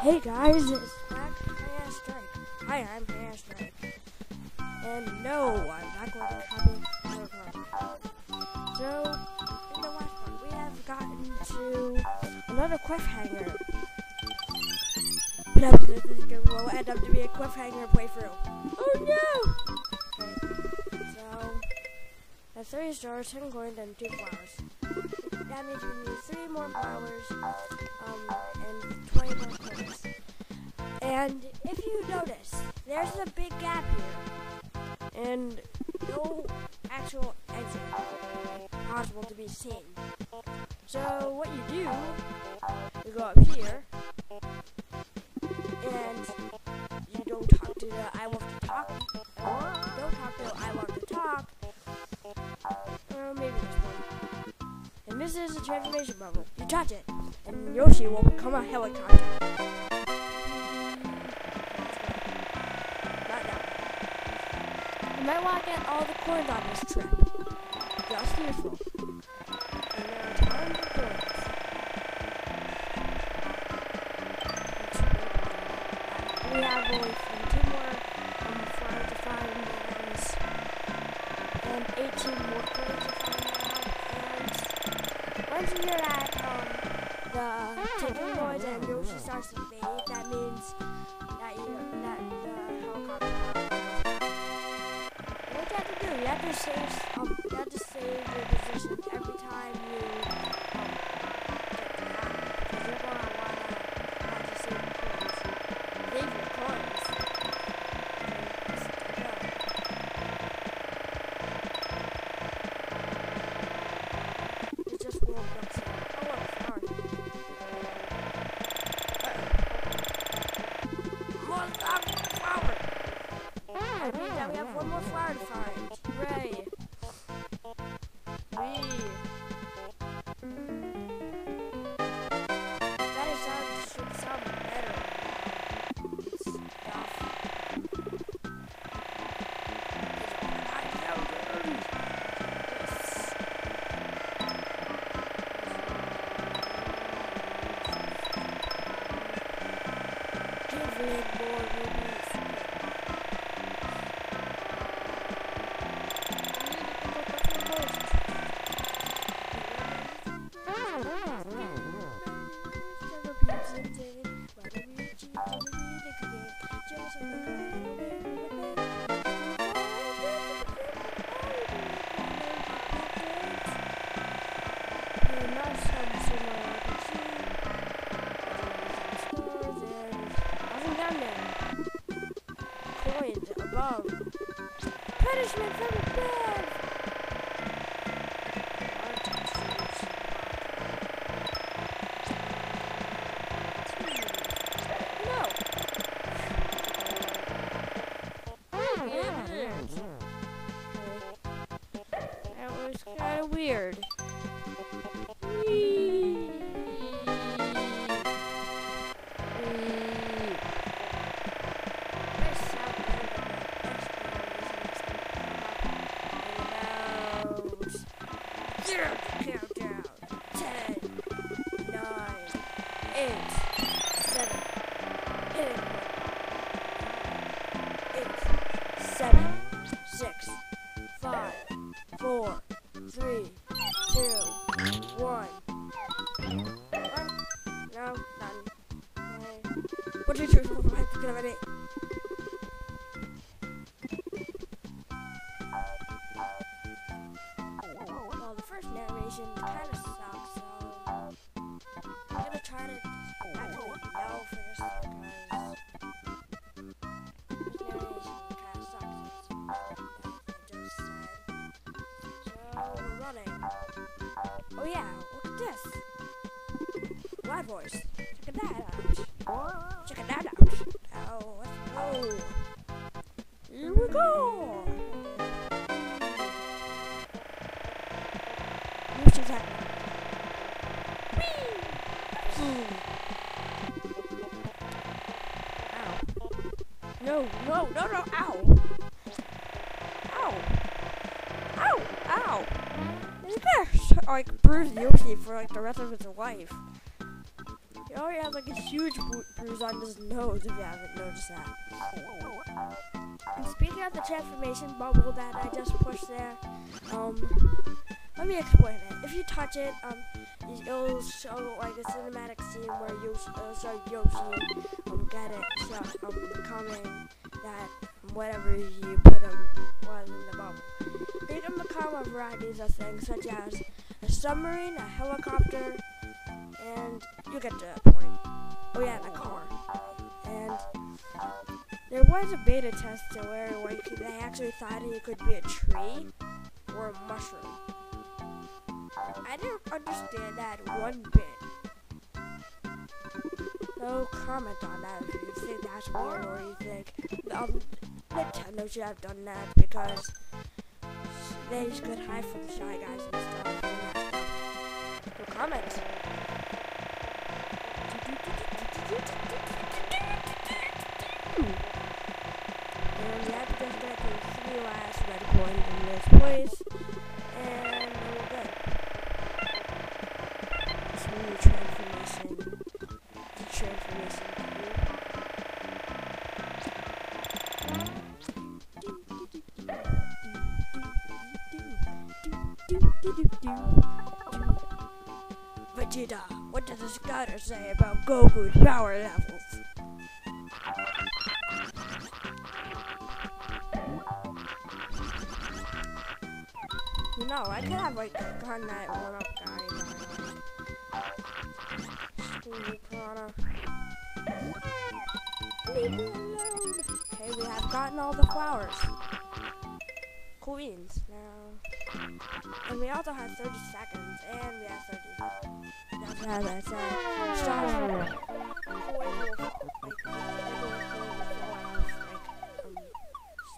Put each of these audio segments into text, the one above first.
Hey guys, it's back Strike. Hi, I'm Strike. And no, I'm not going to copy my recording. So, in the last one, we have gotten to another cliffhanger. But this is will end up to be a cliffhanger playthrough. Oh no! Okay, so, that's three stars, 10 coins, and 2 flowers. That means we need 3 more flowers, um, and 20 more. And if you notice, there's a big gap here. And no actual exit possible to be seen. So what you do, you go up here, and you don't talk to the I want to talk, don't talk to I want to talk, or maybe this one. And this is a transformation bubble. You touch it, and Yoshi will become a helicopter. You might want to get all the coins on this trip. Just useful. And there are tons of coins. We have only two more um, flowers to find and, and 18 more coins to find And once you hear that um, the ticking noise and Yoshi starts to fade, that means you have That we have one more flower to find. Hooray! Above. Punishment from above! No. That was kind of weird. Four, three, two, one. One? No, none. Six, seven, eight. Well, the first narration kind of sucks, so I'm gonna try to running. Oh yeah, look at this. Loud voice. Check that out. Check that out. Oh, let's go. Here we go. What's just happening? Ow. No, no, no, no! Ow! Ow! He's gonna like bruise Yoshi for like the rest of his life. He already has like a huge bruise on his nose if you haven't noticed that. And speaking of the transformation bubble that I just pushed there, um, let me explain it. If you touch it, um, it'll show like a cinematic scene where Yoshi, uh, sorry, Yoshi, um, get it, so, um, becoming that whatever you put him was in the bubble. Can become a variety of things such as a submarine, a helicopter, and you get the point. Oh yeah, the car. And there was a beta test where like they actually thought it could be a tree or a mushroom. I didn't understand that one bit. No comment on that if you think that's weird or you think um, Nintendo should have done that because they just could hide from Shy Guys and stuff. No you have to just get the three last red coins in this place. Vegeta, what does the scouter say about Goku's power levels? You know, I could have like gone that one up guy. Screw. Okay, we have gotten all the flowers. Queens now. And we also have 30 seconds, How that said. Stars. Um,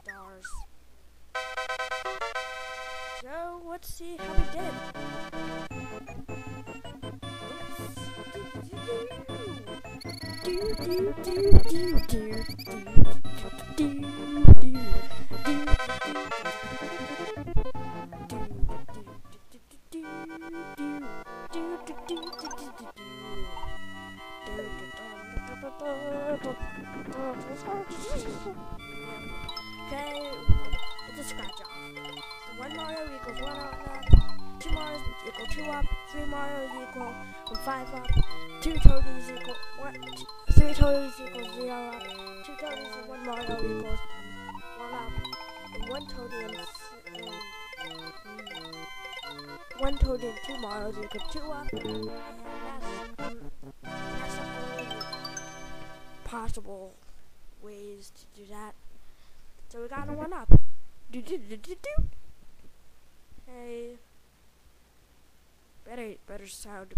stars. So let's see how we did. Do do do do do do Okay, it's a scratch off. So one Mario equals one up, two Marios equal two up, three Marios equal five up, two Toadies equal one, three Toadies equals zero up, two Toadies and one Mario equals one up, and one Toadie and, and one Toadie and two Marios equal two up, and that's, that's possible ways to do that. So we got a one up. Do do do do do. Hey. Better better sound.